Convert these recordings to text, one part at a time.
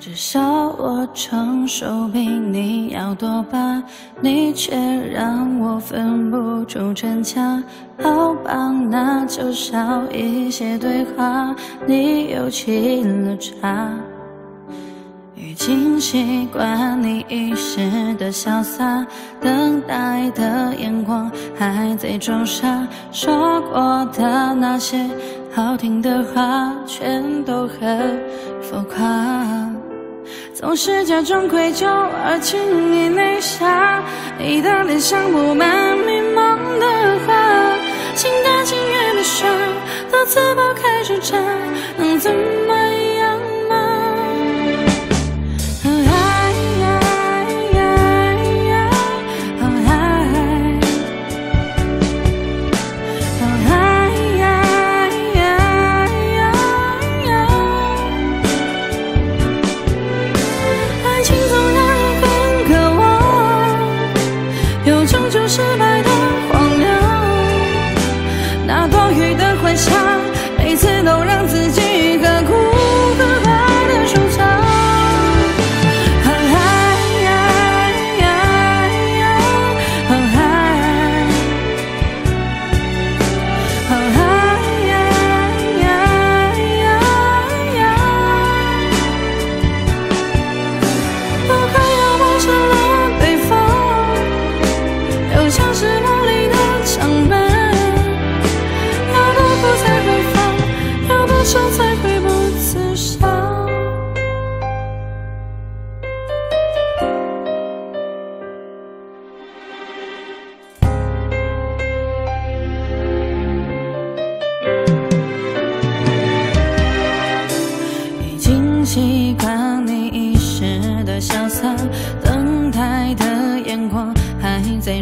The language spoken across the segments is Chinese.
至少我成熟比你要多吧，你却让我分不出真假。好吧，那就少一些对话，你又沏了茶。已经习惯你一时的潇洒，等待的眼光还在装傻，说过的那些好听的话，全都很浮夸。总是假装愧疚而轻易泪下，你的脸上布满迷茫的花，心甘情愿的伤，到自爆开始炸，能怎每次都让自己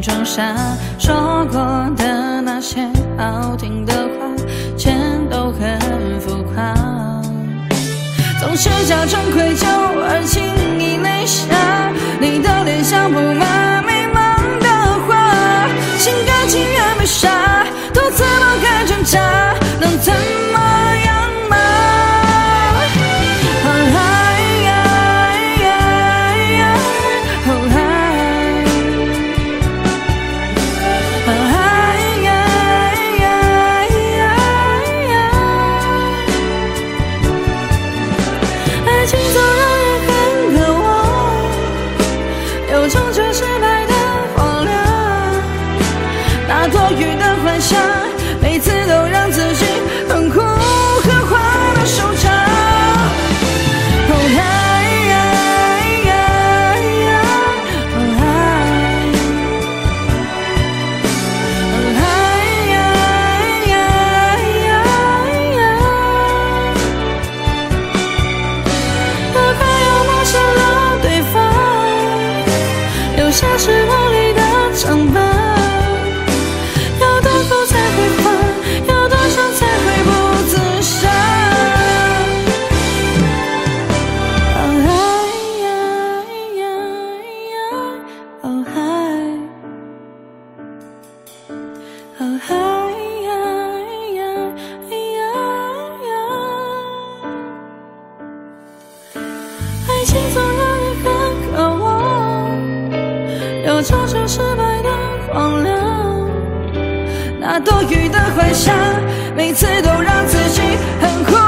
装傻，说过的那些好听的话，全都很浮夸。总是假装愧疚而轻余有终究失败的荒凉。那多余的幻想，每次都让自己很苦。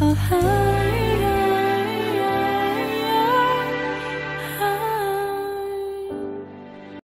Oh, how